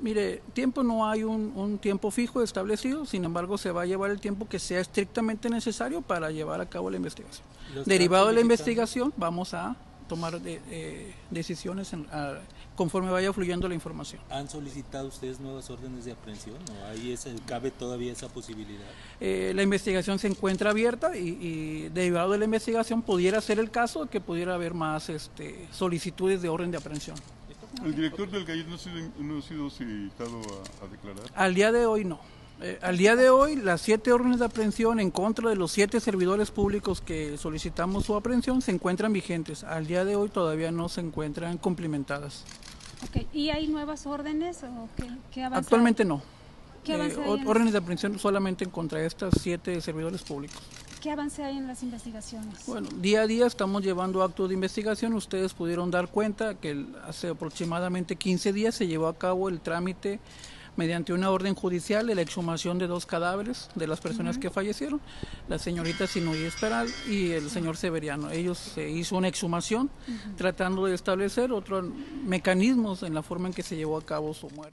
Mire, tiempo no hay un, un, tiempo fijo establecido, sin embargo se va a llevar el tiempo que sea estrictamente necesario para llevar a cabo la investigación. Derivado de la investigación vamos a tomar de, eh, decisiones en, a, conforme vaya fluyendo la información. ¿Han solicitado ustedes nuevas órdenes de aprehensión o ahí es, cabe todavía esa posibilidad? Eh, la investigación se encuentra abierta y, y, derivado de la investigación pudiera ser el caso que pudiera haber más este, solicitudes de orden de aprehensión. ¿El director del GAID no ha sido, no ha sido citado a, a, declarar? Al día de hoy no. Eh, al día de hoy, las siete órdenes de aprehensión en contra de los siete servidores públicos que solicitamos su aprehensión se encuentran vigentes. Al día de hoy todavía no se encuentran cumplimentadas. Okay. ¿Y hay nuevas órdenes o qué, qué Actualmente no. ¿Qué eh, órdenes de aprehensión solamente en contra de estos siete servidores públicos. ¿Qué avance hay en las investigaciones? Bueno, día a día estamos llevando actos de investigación. Ustedes pudieron dar cuenta que hace aproximadamente 15 días se llevó a cabo el trámite mediante una orden judicial de la exhumación de dos cadáveres de las personas uh -huh. que fallecieron, la señorita Sinuy Esperal y el señor Severiano. Ellos se hizo una exhumación uh -huh. tratando de establecer otros mecanismos en la forma en que se llevó a cabo su muerte.